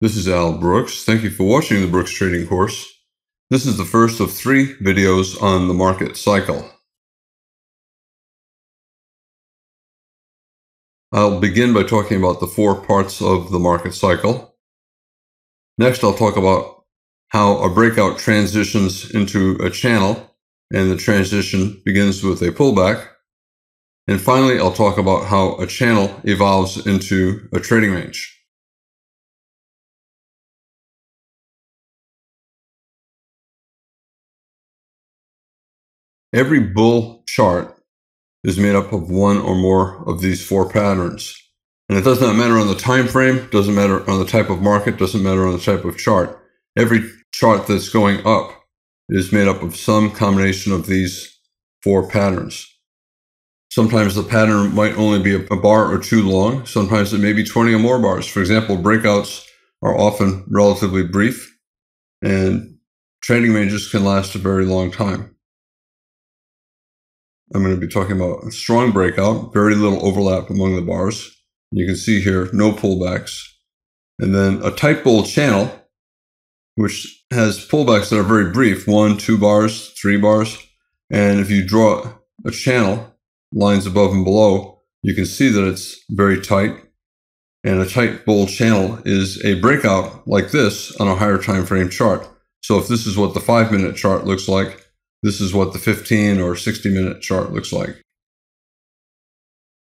This is Al Brooks. Thank you for watching the Brooks Trading Course. This is the first of three videos on the market cycle. I'll begin by talking about the four parts of the market cycle. Next, I'll talk about how a breakout transitions into a channel and the transition begins with a pullback. And finally, I'll talk about how a channel evolves into a trading range. Every bull chart is made up of one or more of these four patterns. And it does not matter on the time frame, doesn't matter on the type of market, doesn't matter on the type of chart. Every chart that's going up is made up of some combination of these four patterns. Sometimes the pattern might only be a bar or two long. Sometimes it may be 20 or more bars. For example, breakouts are often relatively brief and trading ranges can last a very long time. I'm going to be talking about a strong breakout, very little overlap among the bars. You can see here, no pullbacks. And then a tight bull channel, which has pullbacks that are very brief, one, two bars, three bars. And if you draw a channel, lines above and below, you can see that it's very tight. And a tight bull channel is a breakout like this on a higher time frame chart. So if this is what the five minute chart looks like, this is what the 15 or 60 minute chart looks like.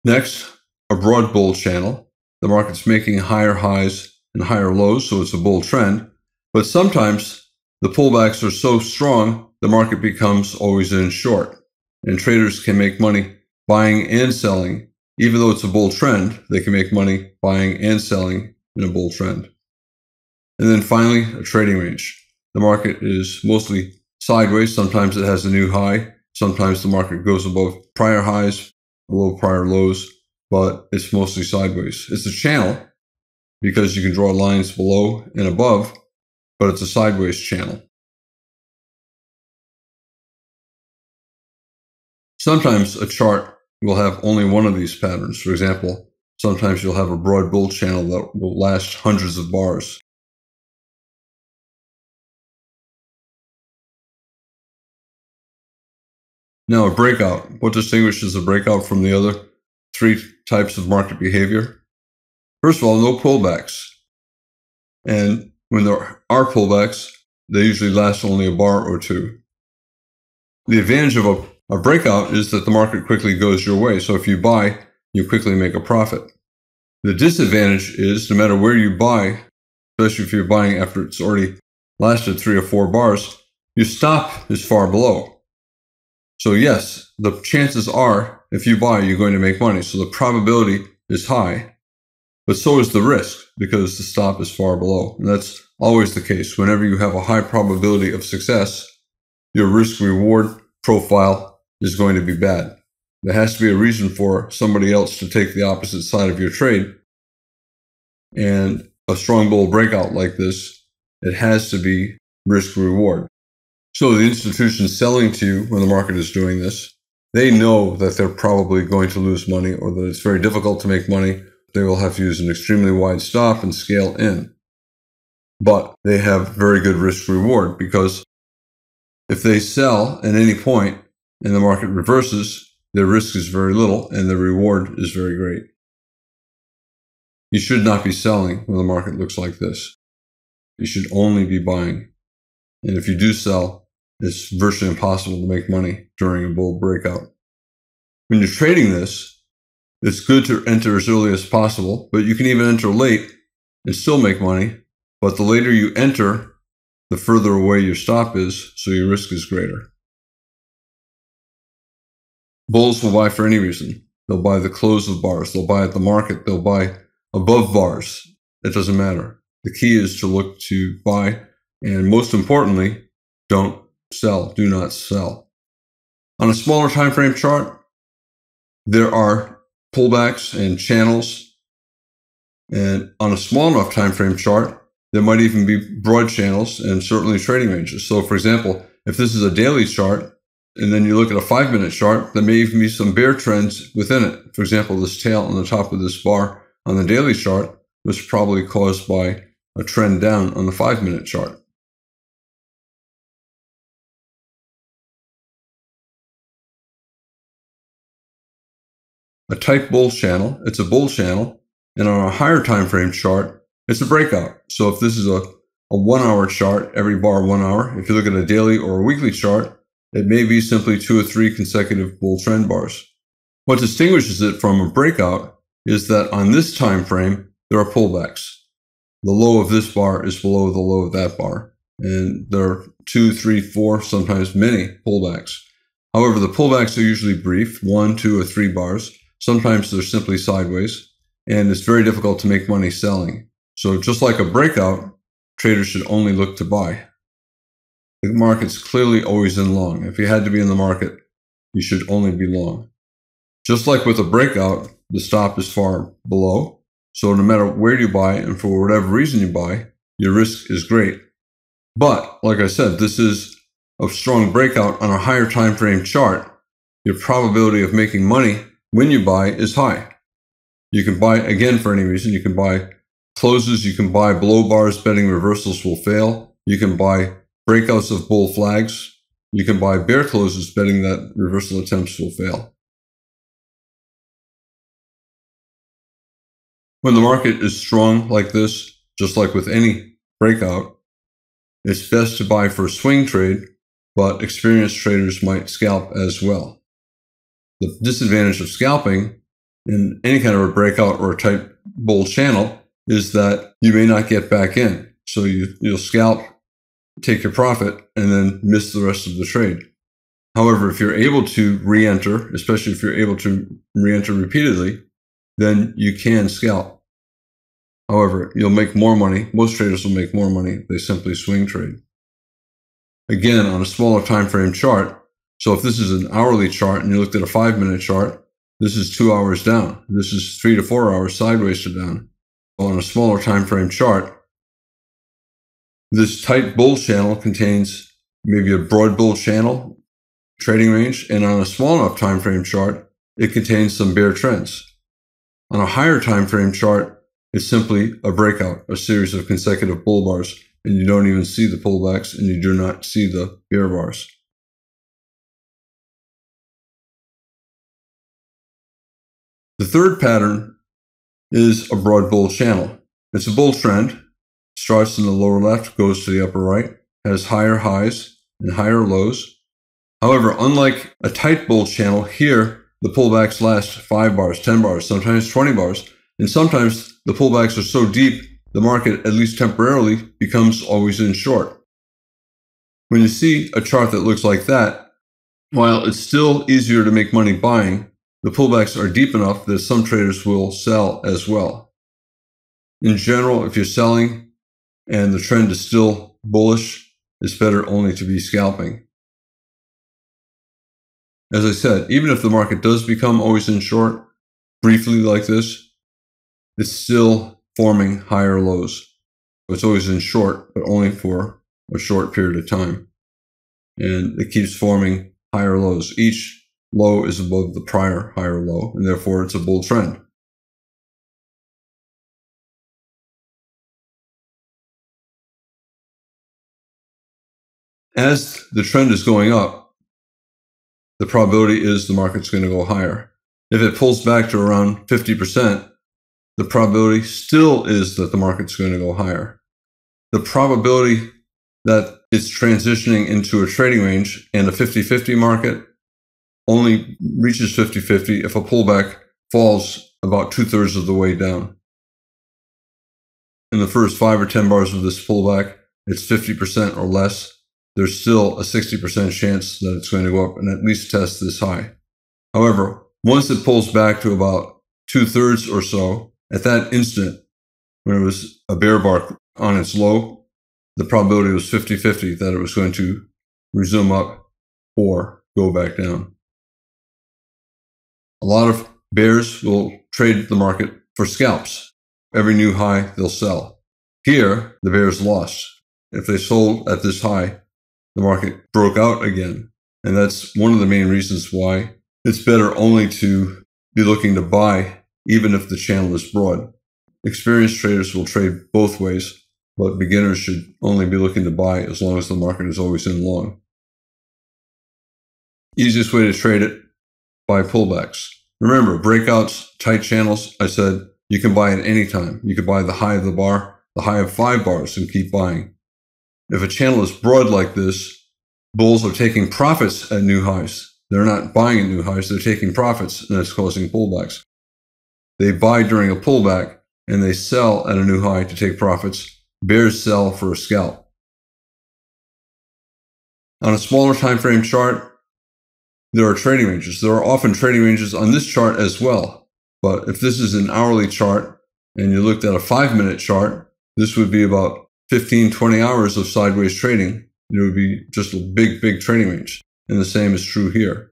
Next, a broad bull channel. The market's making higher highs and higher lows, so it's a bull trend. But sometimes the pullbacks are so strong, the market becomes always in short. And traders can make money buying and selling. Even though it's a bull trend, they can make money buying and selling in a bull trend. And then finally, a trading range. The market is mostly sideways. Sometimes it has a new high. Sometimes the market goes above prior highs, below prior lows, but it's mostly sideways. It's a channel because you can draw lines below and above, but it's a sideways channel. Sometimes a chart will have only one of these patterns. For example, sometimes you'll have a broad bull channel that will last hundreds of bars. Now, a breakout. What distinguishes a breakout from the other three types of market behavior? First of all, no pullbacks. And when there are pullbacks, they usually last only a bar or two. The advantage of a, a breakout is that the market quickly goes your way. So if you buy, you quickly make a profit. The disadvantage is no matter where you buy, especially if you're buying after it's already lasted three or four bars, your stop is far below. So yes, the chances are if you buy, you're going to make money. So the probability is high, but so is the risk because the stop is far below. And that's always the case. Whenever you have a high probability of success, your risk reward profile is going to be bad. There has to be a reason for somebody else to take the opposite side of your trade. And a strong bull breakout like this, it has to be risk reward. So the institutions selling to you when the market is doing this, they know that they're probably going to lose money or that it's very difficult to make money. They will have to use an extremely wide stop and scale in. But they have very good risk reward because if they sell at any point and the market reverses, their risk is very little and the reward is very great. You should not be selling when the market looks like this. You should only be buying. And if you do sell, it's virtually impossible to make money during a bull breakout. When you're trading this, it's good to enter as early as possible, but you can even enter late and still make money. But the later you enter, the further away your stop is, so your risk is greater. Bulls will buy for any reason. They'll buy the close of bars. They'll buy at the market. They'll buy above bars. It doesn't matter. The key is to look to buy. And most importantly, don't sell, do not sell. On a smaller time frame chart, there are pullbacks and channels. And on a small enough time frame chart, there might even be broad channels and certainly trading ranges. So for example, if this is a daily chart, and then you look at a five minute chart, there may even be some bear trends within it. For example, this tail on the top of this bar on the daily chart was probably caused by a trend down on the five minute chart. A tight bull channel, it's a bull channel, and on a higher time frame chart, it's a breakout. So if this is a, a one hour chart, every bar one hour, if you look at a daily or a weekly chart, it may be simply two or three consecutive bull trend bars. What distinguishes it from a breakout is that on this time frame, there are pullbacks. The low of this bar is below the low of that bar. And there are two, three, four, sometimes many pullbacks. However, the pullbacks are usually brief, one, two, or three bars. Sometimes they're simply sideways, and it's very difficult to make money selling. So just like a breakout, traders should only look to buy. The market's clearly always in long. If you had to be in the market, you should only be long. Just like with a breakout, the stop is far below. So no matter where you buy and for whatever reason you buy, your risk is great. But like I said, this is a strong breakout on a higher time frame chart. Your probability of making money when you buy is high. You can buy again for any reason. You can buy closes. You can buy blow bars betting reversals will fail. You can buy breakouts of bull flags. You can buy bear closes betting that reversal attempts will fail. When the market is strong like this, just like with any breakout, it's best to buy for a swing trade, but experienced traders might scalp as well. The disadvantage of scalping in any kind of a breakout or a tight bull channel is that you may not get back in. So you, you'll scalp, take your profit, and then miss the rest of the trade. However, if you're able to re enter, especially if you're able to re enter repeatedly, then you can scalp. However, you'll make more money. Most traders will make more money. They simply swing trade. Again, on a smaller time frame chart. So if this is an hourly chart and you looked at a five minute chart, this is two hours down. This is three to four hours sideways to down. On a smaller time frame chart, this tight bull channel contains maybe a broad bull channel trading range, and on a small enough time frame chart, it contains some bear trends. On a higher time frame chart, it's simply a breakout, a series of consecutive bull bars, and you don't even see the pullbacks and you do not see the bear bars. The third pattern is a broad bull channel. It's a bull trend, starts in the lower left, goes to the upper right, has higher highs and higher lows. However, unlike a tight bull channel, here the pullbacks last five bars, 10 bars, sometimes 20 bars. And sometimes the pullbacks are so deep, the market, at least temporarily, becomes always in short. When you see a chart that looks like that, while it's still easier to make money buying, the pullbacks are deep enough that some traders will sell as well. In general, if you're selling and the trend is still bullish, it's better only to be scalping. As I said, even if the market does become always in short, briefly like this, it's still forming higher lows. It's always in short, but only for a short period of time. And it keeps forming higher lows. Each low is above the prior higher low, and therefore it's a bull trend. As the trend is going up, the probability is the market's going to go higher. If it pulls back to around 50%, the probability still is that the market's going to go higher. The probability that it's transitioning into a trading range and a 50 50 market only reaches 50 50 if a pullback falls about two thirds of the way down. In the first five or 10 bars of this pullback, it's 50% or less there's still a 60% chance that it's going to go up and at least test this high. However, once it pulls back to about two thirds or so, at that instant, when it was a bear bar on its low, the probability was 50 50 that it was going to resume up or go back down. A lot of bears will trade the market for scalps. Every new high, they'll sell. Here, the bears lost. If they sold at this high, the market broke out again. And that's one of the main reasons why it's better only to be looking to buy, even if the channel is broad. Experienced traders will trade both ways. but beginners should only be looking to buy as long as the market is always in long. Easiest way to trade it buy pullbacks. Remember, breakouts, tight channels, I said you can buy at any time. You can buy the high of the bar, the high of five bars, and keep buying. If a channel is broad like this, bulls are taking profits at new highs. They're not buying at new highs, they're taking profits, and that's causing pullbacks. They buy during a pullback and they sell at a new high to take profits. Bears sell for a scalp. On a smaller time frame chart, there are trading ranges. There are often trading ranges on this chart as well. But if this is an hourly chart and you looked at a five minute chart, this would be about 15, 20 hours of sideways trading. It would be just a big, big trading range. And the same is true here.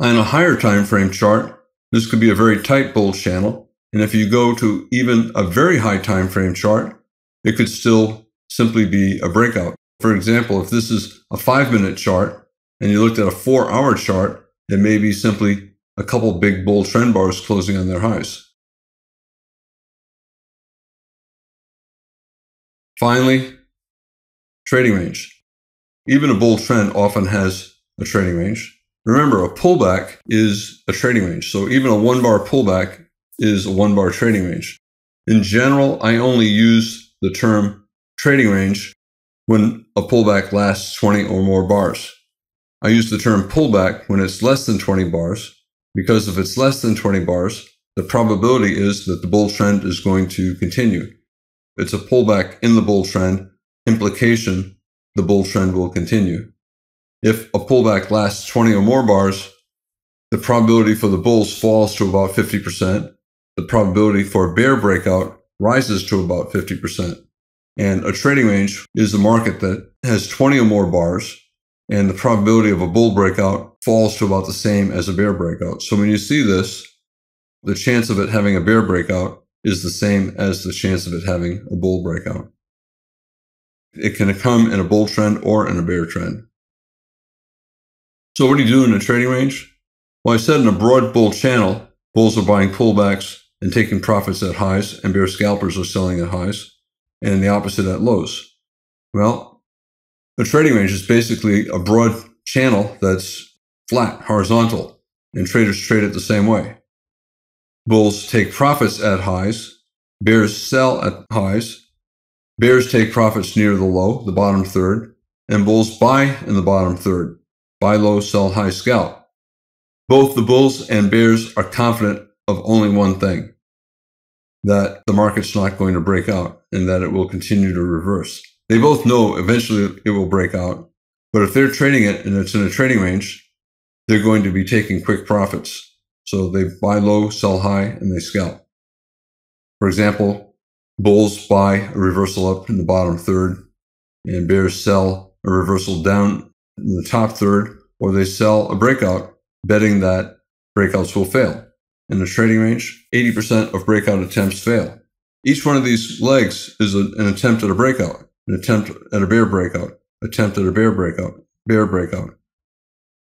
On a higher time frame chart, this could be a very tight bull channel. And if you go to even a very high time frame chart, it could still simply be a breakout. For example, if this is a five minute chart and you looked at a four hour chart, it may be simply a couple big bull trend bars closing on their highs. Finally, trading range. Even a bull trend often has a trading range. Remember, a pullback is a trading range. So even a one bar pullback is a one bar trading range. In general, I only use the term trading range when a pullback lasts 20 or more bars. I use the term pullback when it's less than 20 bars because if it's less than 20 bars, the probability is that the bull trend is going to continue. It's a pullback in the bull trend, implication the bull trend will continue. If a pullback lasts 20 or more bars, the probability for the bulls falls to about 50%. The probability for a bear breakout rises to about 50%. And a trading range is a market that has 20 or more bars and the probability of a bull breakout falls to about the same as a bear breakout. So when you see this, the chance of it having a bear breakout is the same as the chance of it having a bull breakout. It can come in a bull trend or in a bear trend. So what do you do in a trading range? Well, I said in a broad bull channel, bulls are buying pullbacks and taking profits at highs, and bear scalpers are selling at highs, and the opposite at lows. Well, a trading range is basically a broad channel that's flat, horizontal, and traders trade it the same way. Bulls take profits at highs, bears sell at highs, bears take profits near the low, the bottom third, and bulls buy in the bottom third. Buy low, sell high, scalp. Both the bulls and bears are confident of only one thing that the market's not going to break out and that it will continue to reverse. They both know eventually it will break out. But if they're trading it and it's in a trading range, they're going to be taking quick profits. So they buy low, sell high, and they scalp. For example, bulls buy a reversal up in the bottom third, and bears sell a reversal down in the top third, or they sell a breakout, betting that breakouts will fail. In the trading range, 80% of breakout attempts fail. Each one of these legs is a, an attempt at a breakout an attempt at a bear breakout, attempt at a bear breakout, bear breakout,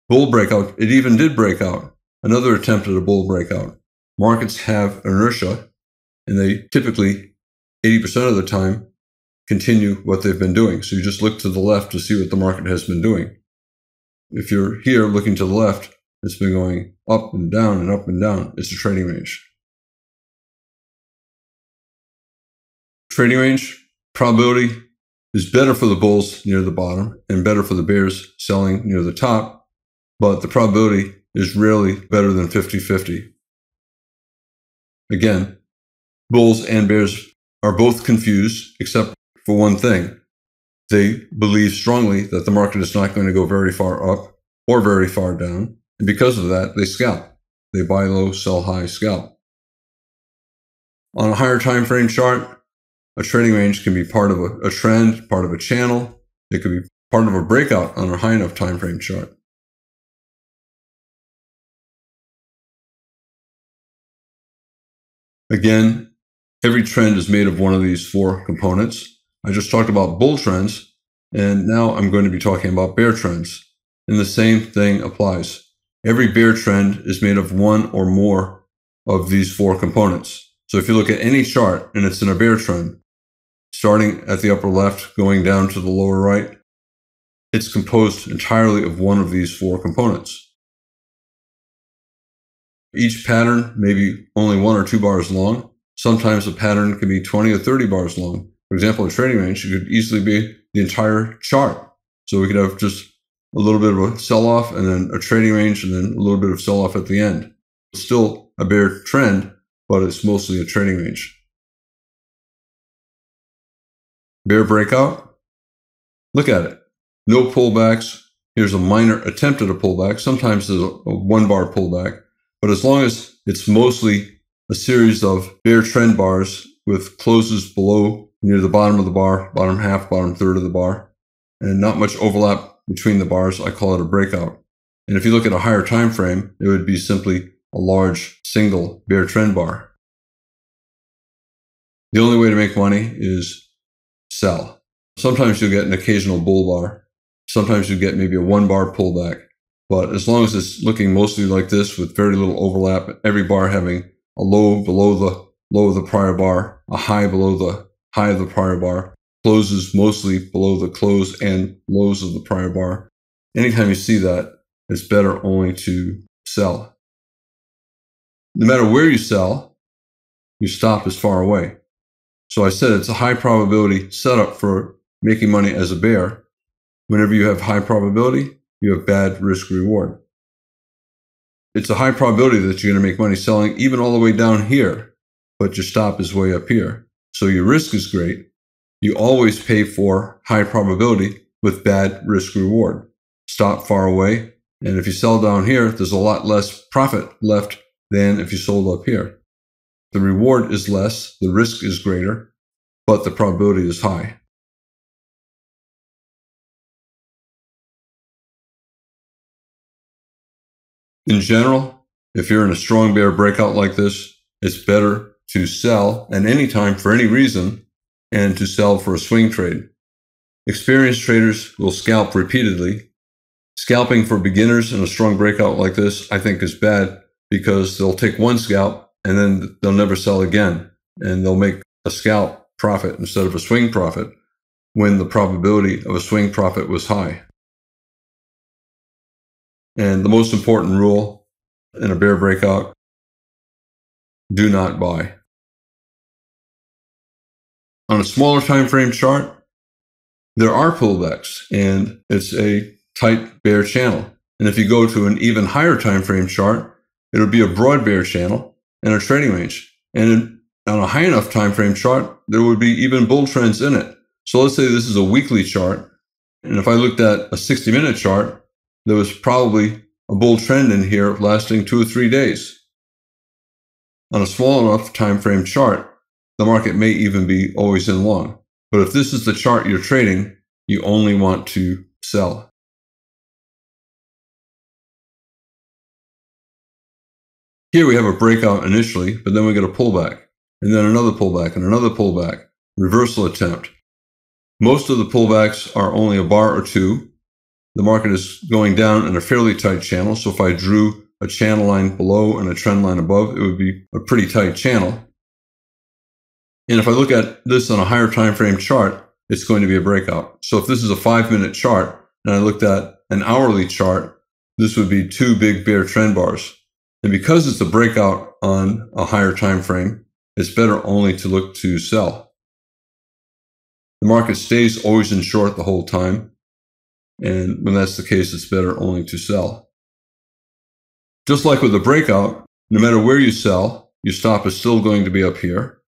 bull breakout. It even did break out. Another attempt at a bull breakout. Markets have inertia, and they typically, 80% of the time, continue what they've been doing. So you just look to the left to see what the market has been doing. If you're here looking to the left, it's been going up and down and up and down. It's a trading range. Trading range, probability, is better for the bulls near the bottom and better for the bears selling near the top, but the probability is rarely better than 50 50. Again, bulls and bears are both confused except for one thing. They believe strongly that the market is not going to go very far up or very far down. And because of that, they scalp. They buy low, sell high, scalp. On a higher time frame chart, a trading range can be part of a, a trend, part of a channel. It could be part of a breakout on a high enough time frame chart. Again, every trend is made of one of these four components. I just talked about bull trends, and now I'm going to be talking about bear trends. And the same thing applies. Every bear trend is made of one or more of these four components. So if you look at any chart and it's in a bear trend, starting at the upper left, going down to the lower right, it's composed entirely of one of these four components. Each pattern may be only one or two bars long. Sometimes a pattern can be 20 or 30 bars long. For example, a trading range could easily be the entire chart. So we could have just a little bit of a sell off and then a trading range and then a little bit of sell off at the end. It's still a bear trend, but it's mostly a trading range. Bear breakout. Look at it. No pullbacks. Here's a minor attempt at a pullback. Sometimes there's a, one bar pullback, but as long as it's mostly a series of bear trend bars with closes below near the bottom of the bar, bottom half, bottom third of the bar, and not much overlap between the bars, I call it a breakout. And if you look at a higher time frame, it would be simply a large single bear trend bar. The only way to make money is sell. Sometimes you'll get an occasional bull bar. Sometimes you get maybe a one bar pullback. But as long as it's looking mostly like this with very little overlap, every bar having a low below the low of the prior bar, a high below the high of the prior bar, closes mostly below the close and lows of the prior bar. Anytime you see that, it's better only to sell. No matter where you sell, your stop is far away. So I said it's a high probability setup for making money as a bear. Whenever you have high probability, you have bad risk reward. It's a high probability that you're going to make money selling even all the way down here, but your stop is way up here. So your risk is great. You always pay for high probability with bad risk reward. Stop far away. And if you sell down here, there's a lot less profit left than if you sold up here. The reward is less, the risk is greater, but the probability is high. In general, if you're in a strong bear breakout like this, it's better to sell at any time for any reason and to sell for a swing trade. Experienced traders will scalp repeatedly. Scalping for beginners in a strong breakout like this, I think is bad because they'll take one scalp and then they'll never sell again. And they'll make a scalp profit instead of a swing profit when the probability of a swing profit was high. And the most important rule in a bear breakout do not buy. On a smaller time frame chart, there are pullbacks and it's a tight bear channel. And if you go to an even higher time frame chart, it'll be a broad bear channel and a trading range. And on a high enough time frame chart, there would be even bull trends in it. So let's say this is a weekly chart. And if I looked at a 60 minute chart, there was probably a bull trend in here lasting two or three days. On a small enough time frame chart, the market may even be always in long. But if this is the chart you're trading, you only want to sell. Here we have a breakout initially, but then we get a pullback, and then another pullback, and another pullback, reversal attempt. Most of the pullbacks are only a bar or two. The market is going down in a fairly tight channel, so if I drew a channel line below and a trend line above, it would be a pretty tight channel. And if I look at this on a higher time frame chart, it's going to be a breakout. So if this is a five minute chart and I looked at an hourly chart, this would be two big bear trend bars. And because it's a breakout on a higher time frame, it's better only to look to sell. The market stays always in short the whole time. And when that's the case, it's better only to sell. Just like with a breakout, no matter where you sell, your stop is still going to be up here.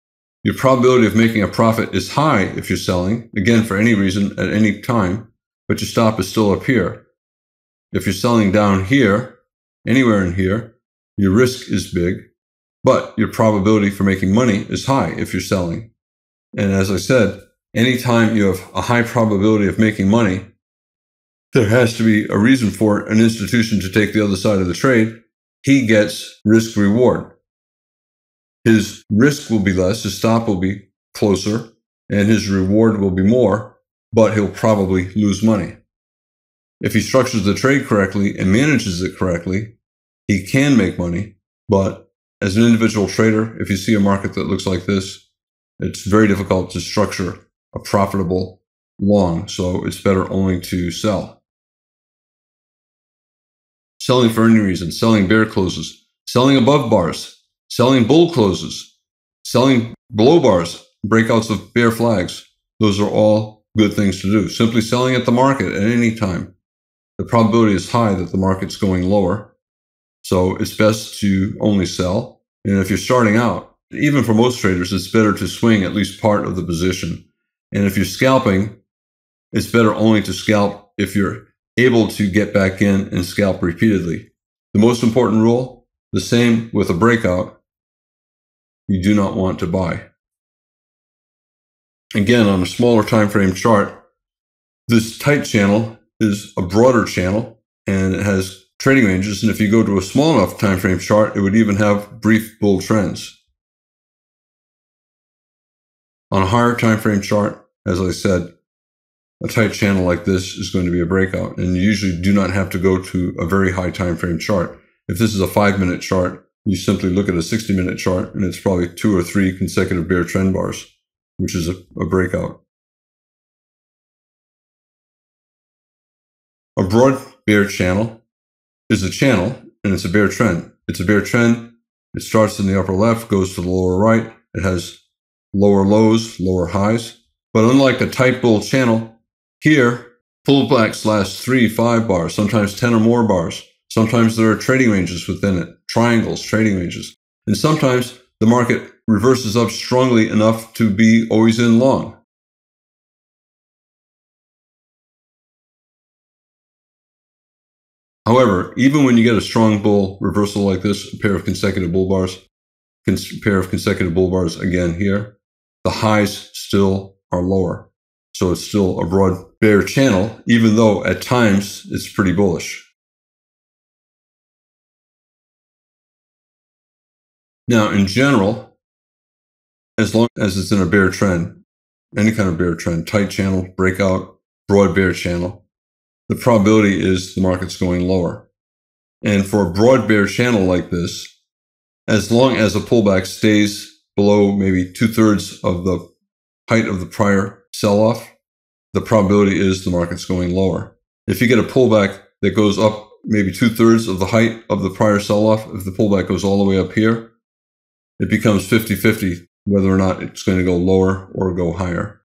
Your probability of making a profit is high if you're selling, again, for any reason at any time, but your stop is still up here. If you're selling down here, anywhere in here, your risk is big, but your probability for making money is high if you're selling. And as I said, anytime you have a high probability of making money, there has to be a reason for an institution to take the other side of the trade. He gets risk reward. His risk will be less, his stop will be closer, and his reward will be more, but he'll probably lose money. If he structures the trade correctly and manages it correctly, he can make money, but as an individual trader, if you see a market that looks like this, it's very difficult to structure a profitable long. So it's better only to sell. Selling for any reason, selling bear closes, selling above bars, selling bull closes, selling below bars, breakouts of bear flags. Those are all good things to do. Simply selling at the market at any time. The probability is high that the market's going lower. So it's best to only sell. And if you're starting out, even for most traders, it's better to swing at least part of the position. And if you're scalping, it's better only to scalp if you're able to get back in and scalp repeatedly. The most important rule, the same with a breakout, you do not want to buy. Again, on a smaller time frame chart, this tight channel is a broader channel and it has trading ranges. And if you go to a small enough time frame chart, it would even have brief bull trends. On a higher time frame chart, as I said, a tight channel like this is going to be a breakout. And you usually do not have to go to a very high time frame chart. If this is a five minute chart, you simply look at a 60 minute chart and it's probably two or three consecutive bear trend bars, which is a, a breakout. A broad bear channel is a channel and it's a bear trend. It's a bear trend. It starts in the upper left, goes to the lower right. It has lower lows, lower highs. But unlike a tight bull channel, here, pullbacks last three, five bars, sometimes 10 or more bars. Sometimes there are trading ranges within it, triangles, trading ranges. And sometimes the market reverses up strongly enough to be always in long. However, even when you get a strong bull reversal like this, a pair of consecutive bull bars, a pair of consecutive bull bars again here, the highs still are lower. So it's still a broad bear channel, even though at times it's pretty bullish. Now, in general, as long as it's in a bear trend, any kind of bear trend, tight channel, breakout, broad bear channel, the probability is the market's going lower. And for a broad bear channel like this, as long as a pullback stays below maybe two thirds of the height of the prior sell off, the probability is the market's going lower. If you get a pullback that goes up maybe two thirds of the height of the prior sell off, if the pullback goes all the way up here, it becomes 50 50 whether or not it's going to go lower or go higher.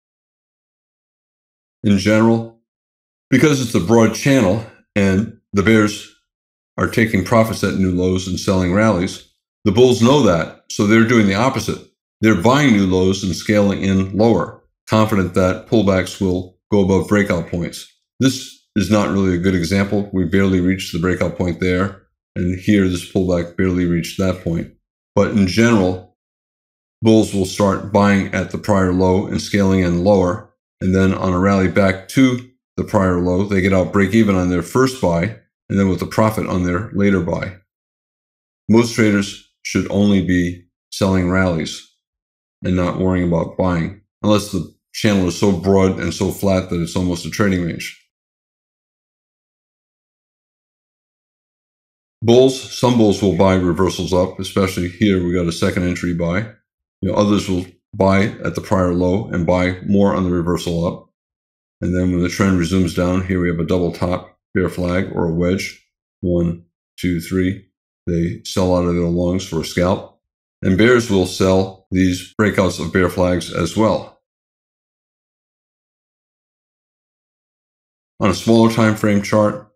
In general, because it's a broad channel and the bears are taking profits at new lows and selling rallies, the bulls know that. So they're doing the opposite. They're buying new lows and scaling in lower confident that pullbacks will go above breakout points. This is not really a good example. We barely reached the breakout point there. And here, this pullback barely reached that point. But in general, bulls will start buying at the prior low and scaling in lower. And then on a rally back to the prior low, they get out break even on their first buy and then with a profit on their later buy. Most traders should only be selling rallies and not worrying about buying unless the channel is so broad and so flat that it's almost a trading range. Bulls, some bulls will buy reversals up, especially here we got a second entry buy. You know, others will buy at the prior low and buy more on the reversal up. And then when the trend resumes down, here we have a double top bear flag or a wedge. One, two, three. They sell out of their longs for a scalp. And bears will sell these breakouts of bear flags as well. On a smaller time frame chart,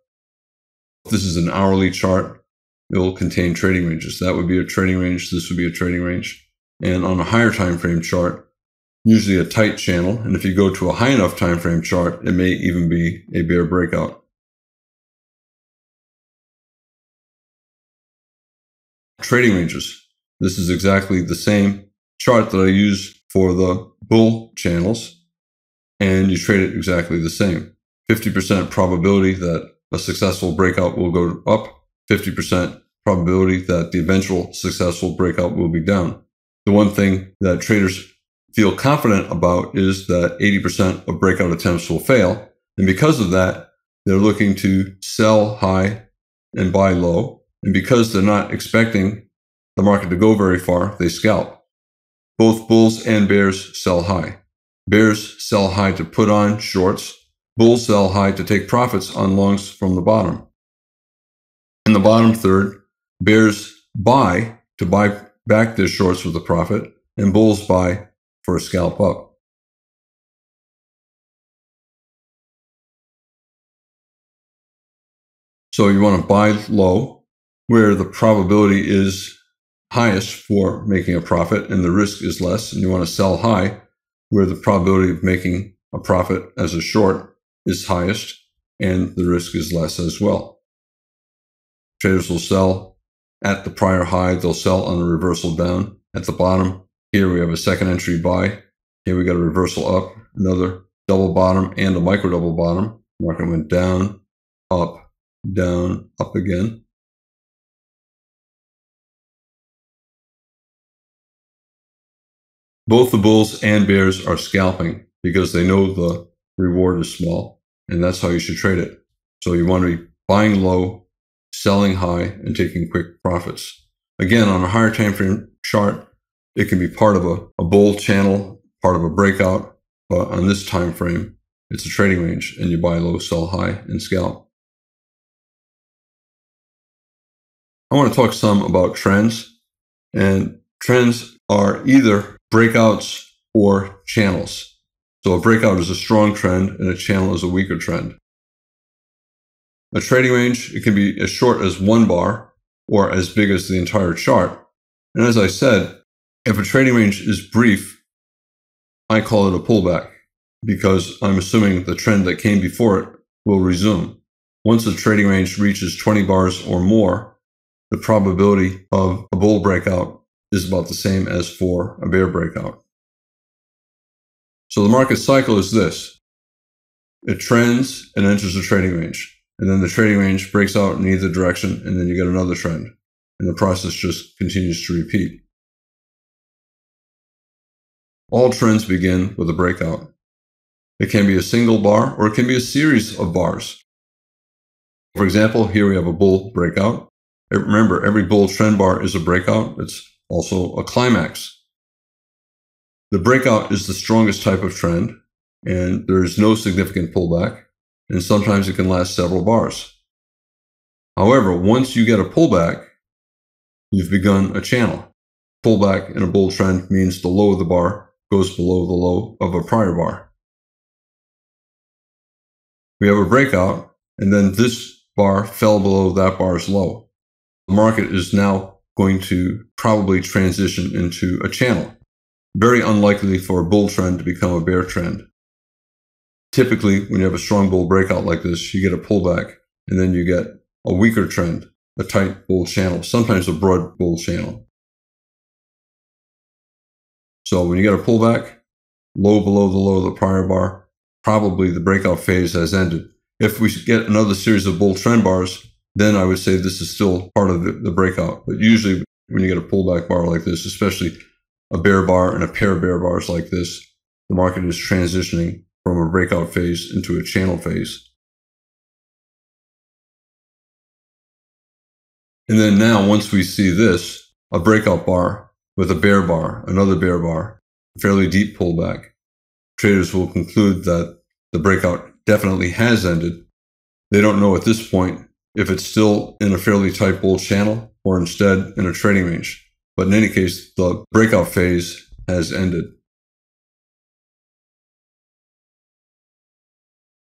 this is an hourly chart. It will contain trading ranges. That would be a trading range. This would be a trading range. And on a higher time frame chart, usually a tight channel. And if you go to a high enough time frame chart, it may even be a bear breakout. Trading ranges. This is exactly the same chart that I use for the bull channels. And you trade it exactly the same. 50% probability that a successful breakout will go up, 50% probability that the eventual successful breakout will be down. The one thing that traders feel confident about is that 80% of breakout attempts will fail. And because of that, they're looking to sell high and buy low. And because they're not expecting the market to go very far, they scalp. Both bulls and bears sell high. bears sell high to put on shorts, bulls sell high to take profits on longs from the bottom. In the bottom third, bears buy to buy back their shorts with a profit, and bulls buy for a scalp up. So you want to buy low where the probability is highest for making a profit and the risk is less, and you want to sell high where the probability of making a profit as a short is highest and the risk is less as well. Traders will sell at the prior high, they'll sell on a reversal down. At the bottom, here we have a second entry buy. Here we got a reversal up, another double bottom and a micro double bottom. Market went down, up, down, up again. Both the bulls and bears are scalping because they know the reward is small, and that's how you should trade it. So you want to be buying low, selling high, and taking quick profits. Again, on a higher time frame chart, it can be part of a, a bull channel, part of a breakout, but on this time frame, it's a trading range, and you buy low, sell high, and scalp. I want to talk some about trends, and trends are either breakouts or channels. So a breakout is a strong trend and a channel is a weaker trend. A trading range, it can be as short as one bar or as big as the entire chart. And as I said, if a trading range is brief, I call it a pullback because I'm assuming the trend that came before it will resume. Once the trading range reaches 20 bars or more, the probability of a bull breakout is about the same as for a bear breakout. So the market cycle is this. It trends and enters a trading range. And then the trading range breaks out in either direction, and then you get another trend. And the process just continues to repeat. All trends begin with a breakout. It can be a single bar or it can be a series of bars. For example, here we have a bull breakout. Eh, remember, every bull trend bar is a breakout. It's also a climax. The breakout is the strongest type of trend, and there's no significant pullback, and sometimes it can last several bars. However, once you get a pullback, you've begun a channel. Pullback in a bull trend means the low of the bar goes below the low of a prior bar. We have a breakout, and then this bar fell below that bar's low. The market is now going to probably transition into a channel. Very unlikely for a bull trend to become a bear trend. Typically, when you have a strong bull breakout like this, you get a pullback and then you get a weaker trend, a tight bull channel, sometimes a broad bull channel. So when you get a pullback, low below the low of the prior bar, probably the breakout phase has ended. If we get another series of bull trend bars, then I would say this is still part of the, the breakout. But usually when you get a pullback bar like this, especially a bear bar and a pair of bear bars like this, the market is transitioning from a breakout phase into a channel phase. And then now, once we see this, a breakout bar with a bear bar, another bear bar, a fairly deep pullback, traders will conclude that the breakout definitely has ended. They don't know at this point if it's still in a fairly tight bull channel or instead in a trading range. But in any case, the breakout phase has ended.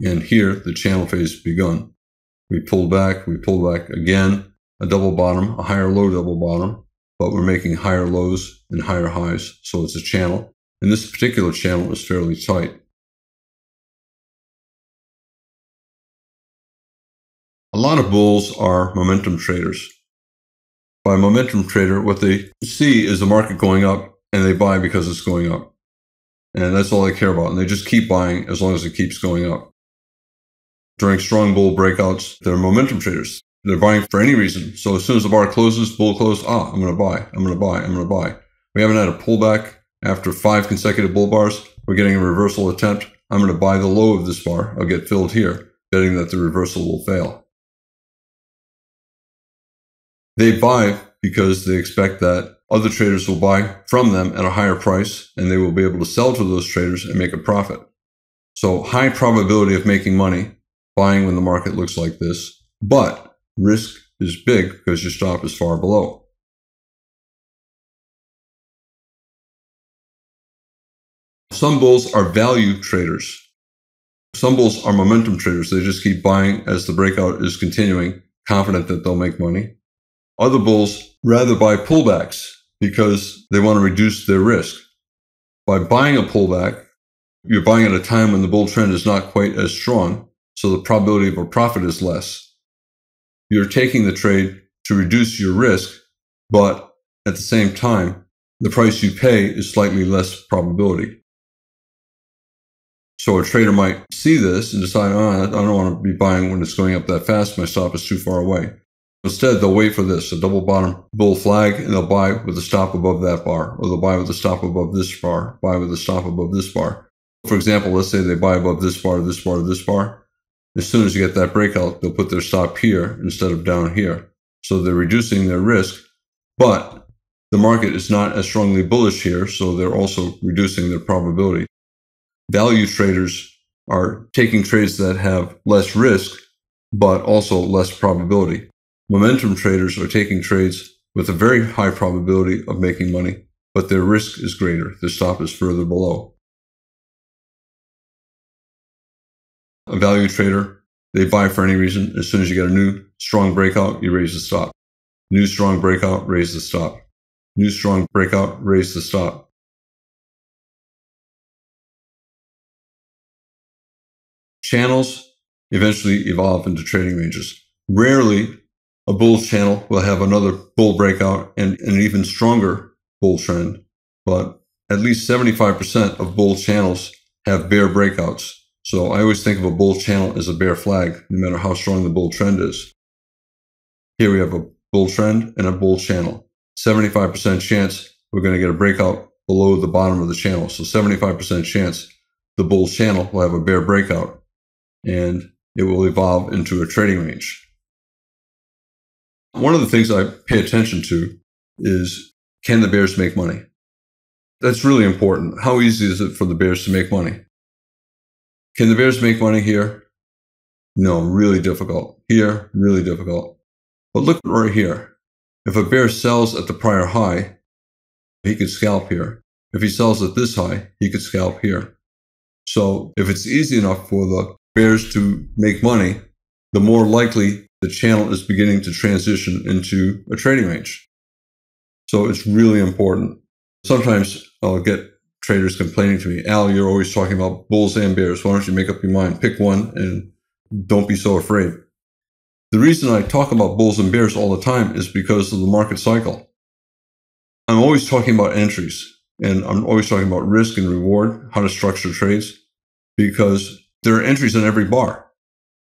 And here, the channel phase has begun. We pulled back, we pulled back again, a double bottom, a higher low double bottom, but we're making higher lows and higher highs. So it's a channel. And this particular channel is fairly tight. A lot of bulls are momentum traders. By momentum trader, what they see is the market going up and they buy because it's going up. And that's all they care about. And they just keep buying as long as it keeps going up. During strong bull breakouts, they're momentum traders. They're buying for any reason. So as soon as the bar closes, bull close, ah, I'm going to buy, I'm going to buy, I'm going to buy. We haven't had a pullback after five consecutive bull bars. We're getting a reversal attempt. I'm going to buy the low of this bar. I'll get filled here, betting that the reversal will fail. They buy because they expect that other traders will buy from them at a higher price and they will be able to sell to those traders and make a profit. So high probability of making money buying when the market looks like this, but risk is big because your stop is far below. Some bulls are value traders. Some bulls are momentum traders. They just keep buying as the breakout is continuing, confident that they'll make money. Other bulls rather buy pullbacks because they want to reduce their risk. By buying a pullback, you're buying at a time when the bull trend is not quite as strong, so the probability of a profit is less. You're taking the trade to reduce your risk, but at the same time, the price you pay is slightly less probability. So a trader might see this and decide, oh, I don't want to be buying when it's going up that fast. My stop is too far away. Instead, they'll wait for this, a double bottom bull flag, and they'll buy with a stop above that bar, or they'll buy with a stop above this bar, buy with a stop above this bar. For example, let's say they buy above this bar, this bar, this bar. As soon as you get that breakout, they'll put their stop here instead of down here. So they're reducing their risk, but the market is not as strongly bullish here, so they're also reducing their probability. Value traders are taking trades that have less risk, but also less probability. Momentum traders are taking trades with a very high probability of making money, but their risk is greater. Their stop is further below. A value trader, they buy for any reason. As soon as you get a new strong breakout, you raise the stop. New strong breakout, raise the stop. New strong breakout, raise the stop. Channels eventually evolve into trading ranges. Rarely a bull channel will have another bull breakout and an even stronger bull trend, but at least 75% of bull channels have bear breakouts. So I always think of a bull channel as a bear flag, no matter how strong the bull trend is. Here we have a bull trend and a bull channel. 75% chance we're going to get a breakout below the bottom of the channel. So 75% chance the bull channel will have a bear breakout and it will evolve into a trading range. One of the things I pay attention to is can the bears make money? That's really important. How easy is it for the bears to make money? Can the bears make money here? No, really difficult. Here, really difficult. But look right here. If a bear sells at the prior high, he could scalp here. If he sells at this high, he could scalp here. So if it's easy enough for the bears to make money, the more likely the channel is beginning to transition into a trading range. So it's really important. Sometimes I'll get traders complaining to me, Al, you're always talking about bulls and bears. Why don't you make up your mind? Pick one and don't be so afraid. The reason I talk about bulls and bears all the time is because of the market cycle. I'm always talking about entries and I'm always talking about risk and reward, how to structure trades, because there are entries on every bar.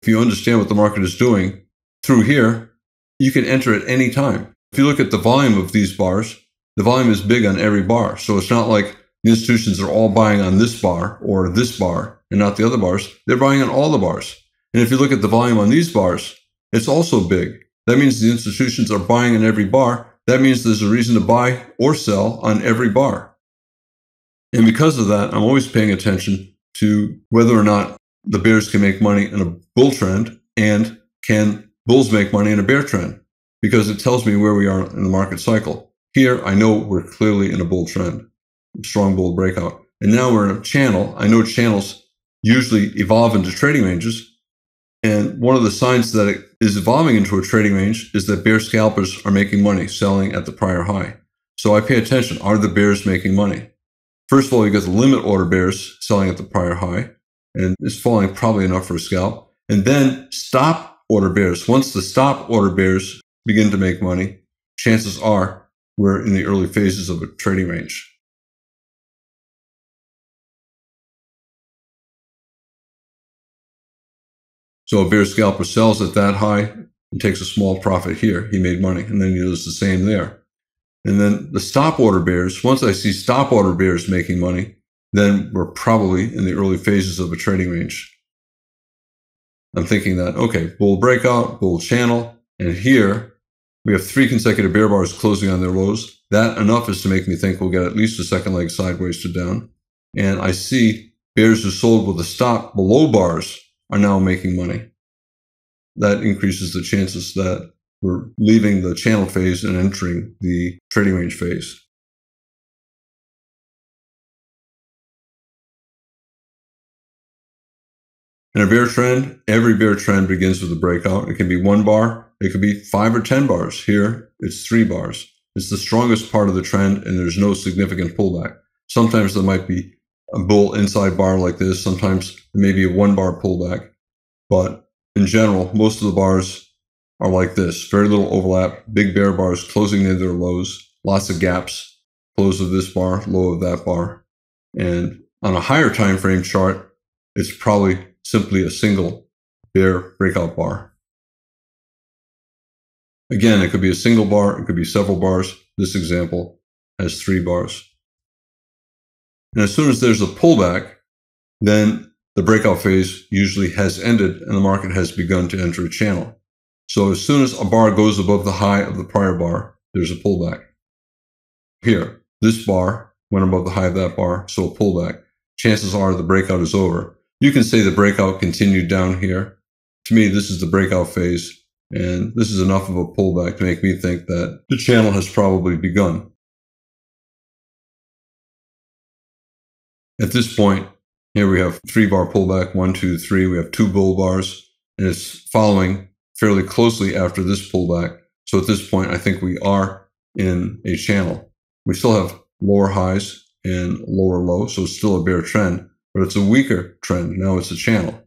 If you understand what the market is doing through here, you can enter at any time. If you look at the volume of these bars, the volume is big on every bar. So it's not like the institutions are all buying on this bar or this bar and not the other bars. They're buying on all the bars. And if you look at the volume on these bars, it's also big. That means the institutions are buying on every bar. That means there's a reason to buy or sell on every bar. And because of that, I'm always paying attention to whether or not the bears can make money in a bull trend and can bulls make money in a bear trend because it tells me where we are in the market cycle. Here, I know we're clearly in a bull trend, strong bull breakout. And now we're in a channel. I know channels usually evolve into trading ranges. And one of the signs that it is evolving into a trading range is that bear scalpers are making money selling at the prior high. So I pay attention. Are the bears making money? First of all, you got the limit order bears selling at the prior high and it's falling probably enough for a scalp. And then stop order bears. Once the stop order bears begin to make money, chances are we're in the early phases of a trading range. So a bear scalper sells at that high and takes a small profit here. He made money. And then he does the same there. And then the stop order bears, once I see stop order bears making money, then we're probably in the early phases of a trading range. I'm thinking that, okay, bull breakout, bull channel, and here We have three consecutive bear bars closing on their lows. That enough is to make me think we'll get at least a second leg sideways to down. And I see bears are sold with a stop below bars are now making money. That increases the chances that we're leaving the channel phase and entering the trading range phase. In a bear trend, every bear trend begins with a breakout. It can be one bar, it could be five or 10 bars. Here, it's three bars. It's the strongest part of the trend, and there's no significant pullback. Sometimes there might be a bull inside bar like this. Sometimes there may be a one bar pullback. But in general, most of the bars are like this very little overlap, big bear bars closing near their lows, lots of gaps, close of this bar, low of that bar. And on a higher time frame chart, it's probably simply a single bear breakout bar. Again, it could be a single bar, it could be several bars. This example has three bars. And as soon as there's a pullback, then the breakout phase usually has ended and the market has begun to enter a channel. So as soon as a bar goes above the high of the prior bar, there's a pullback. Here, this bar went above the high of that bar, so a pullback. Chances are the breakout is over. You can say the breakout continued down here. To me, this is the breakout phase, and this is enough of a pullback to make me think that the channel has probably begun. At this point, here we have three bar pullback, one, two, three. We have two bull bars, and it's following fairly closely after this pullback. So at this point, I think we are in a channel. We still have lower highs and lower lows, so it's still a bear trend, but it's a weaker trend. Now it's a channel.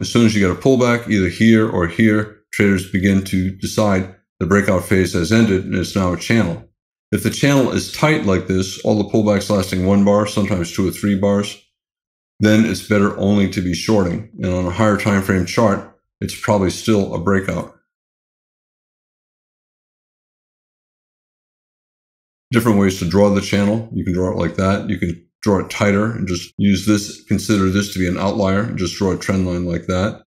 As soon as you get a pullback, either here or here, traders begin to decide the breakout phase has ended and it's now a channel. If the channel is tight like this, all the pullbacks lasting one bar, sometimes two or three bars, then it's better only to be shorting. And on a higher time frame chart, it's probably still a breakout. Different ways to draw the channel. You can draw it like that. You can draw it tighter and just use this, consider this to be an outlier and just draw a trend line like that.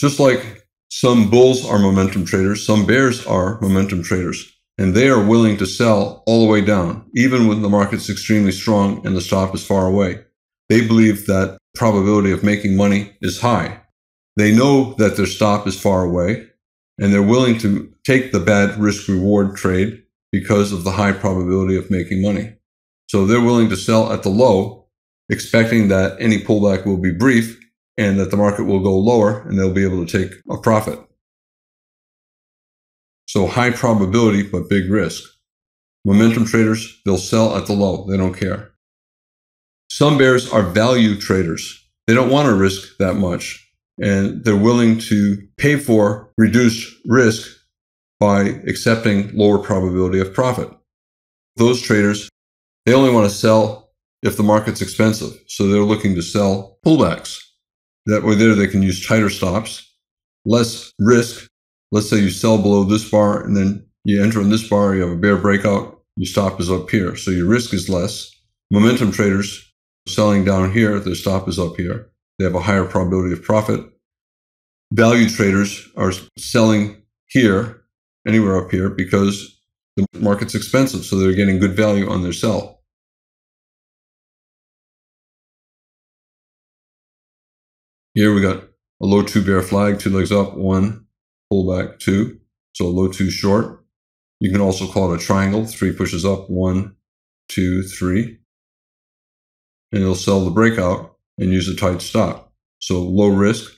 Just like some bulls are momentum traders, some bears are momentum traders, and they are willing to sell all the way down, even when the market's extremely strong and the stop is far away. They believe that probability of making money is high. They know that their stop is far away, and they're willing to take the bad risk reward trade because of the high probability of making money. So they're willing to sell at the low, expecting that any pullback will be brief and that the market will go lower and they'll be able to take a profit. So high probability, but big risk. Momentum traders, they'll sell at the low. They don't care. Some bears are value traders. They don't want to risk that much and they're willing to pay for reduced risk by accepting lower probability of profit. Those traders, they only want to sell if the market's expensive. So they're looking to sell pullbacks. That way there they can use tighter stops, less risk. Let's say you sell below this bar and then you enter in this bar, you have a bear breakout, your stop is up here. So your risk is less. Momentum traders selling down here, their stop is up here. They have a higher probability of profit. Value traders are selling here, anywhere up here, because the market's expensive. So they're getting good value on their sell. Here we got a low two bear flag, two legs up, one, pull back, two. So a low two short. You can also call it a triangle, three pushes up, one, two, three. And it'll sell the breakout and use a tight stop. So low risk,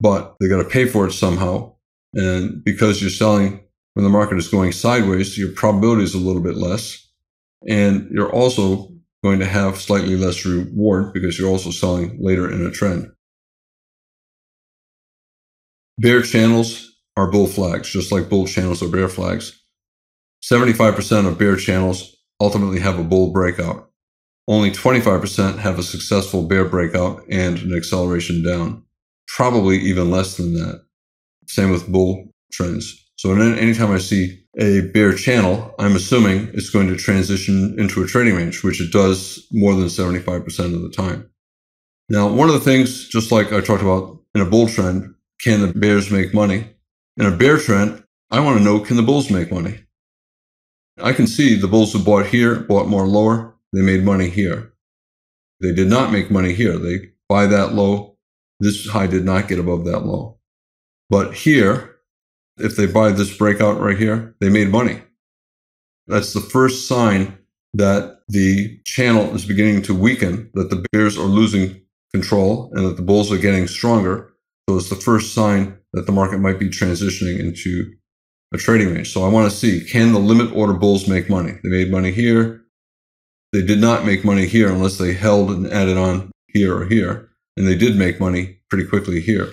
but they got to pay for it somehow. And because you're selling when the market is going sideways, your probability is a little bit less. And you're also going to have slightly less reward because you're also selling later in a trend. Bear channels are bull flags, just like bull channels are bear flags. 75% of bear channels ultimately have a bull breakout. Only 25% have a successful bear breakout and an acceleration down. Probably even less than that. Same with bull trends. So anytime I see a bear channel, I'm assuming it's going to transition into a trading range, which it does more than 75% of the time. Now, one of the things, just like I talked about in a bull trend, can the bears make money? In a bear trend, I want to know can the bulls make money? I can see the bulls who bought here, bought more lower, they made money here. They did not make money here. They buy that low. This high did not get above that low. But here, if they buy this breakout right here, they made money. That's the first sign that the channel is beginning to weaken, that the bears are losing control and that the bulls are getting stronger. So it's the first sign that the market might be transitioning into a trading range. So I want to see, can the limit order bulls make money? They made money here. They did not make money here unless they held and added on here or here. And they did make money pretty quickly here.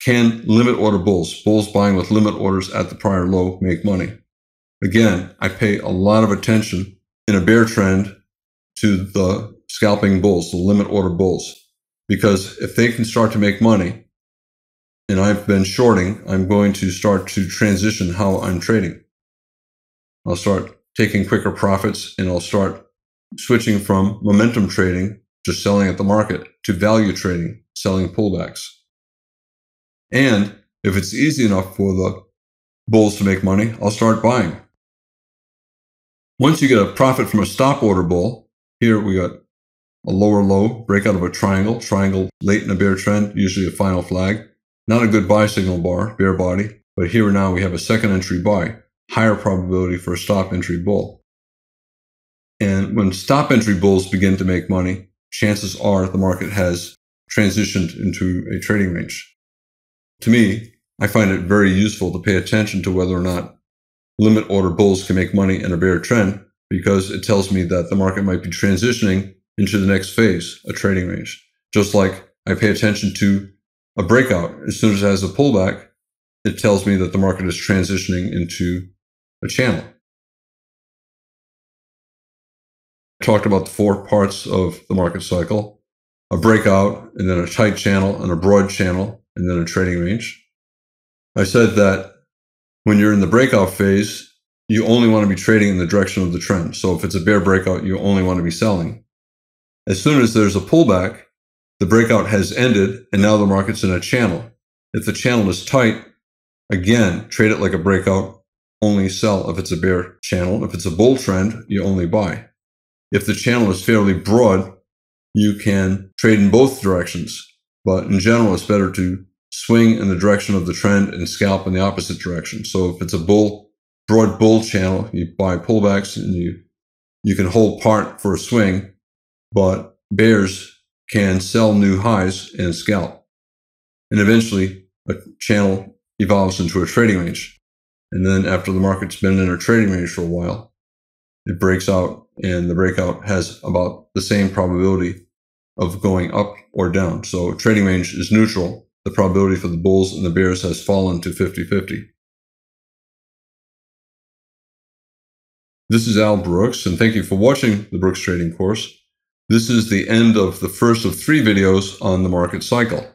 Can limit order bulls, bulls buying with limit orders at the prior low, make money? Again, I pay a lot of attention in a bear trend to the scalping bulls, the limit order bulls, because if they can start to make money, and I've been shorting, I'm going to start to transition how I'm trading. I'll start taking quicker profits and I'll start switching from momentum trading, just selling at the market, to value trading, selling pullbacks. And if it's easy enough for the bulls to make money, I'll start buying. Once you get a profit from a stop order bull, here we got a lower low, breakout of a triangle, triangle late in a bear trend, usually a final flag. Not a good buy signal bar, bear body, but here now we have a second entry buy, higher probability for a stop entry bull. And when stop entry bulls begin to make money, chances are the market has transitioned into a trading range. To me, I find it very useful to pay attention to whether or not limit order bulls can make money in a bear trend because it tells me that the market might be transitioning into the next phase, a trading range. Just like I pay attention to a breakout. As soon as it has a pullback, it tells me that the market is transitioning into a channel. I talked about the four parts of the market cycle a breakout, and then a tight channel, and a broad channel, and then a trading range. I said that when you're in the breakout phase, you only want to be trading in the direction of the trend. So if it's a bear breakout, you only want to be selling. As soon as there's a pullback, the breakout has ended and now the market's in a channel. If the channel is tight, again, trade it like a breakout, only sell if it's a bear channel. If it's a bull trend, you only buy. If the channel is fairly broad, you can trade in both directions. But in general, it's better to swing in the direction of the trend and scalp in the opposite direction. So if it's a bull, broad bull channel, you buy pullbacks and you, you can hold part for a swing, but bears can sell new highs and scalp. And eventually a channel evolves into a trading range. And then after the market's been in a trading range for a while, it breaks out and the breakout has about the same probability of going up or down. So a trading range is neutral. The probability for the bulls and the bears has fallen to 50 50. This is Al Brooks, and thank you for watching the Brooks Trading course. This is the end of the first of three videos on the market cycle.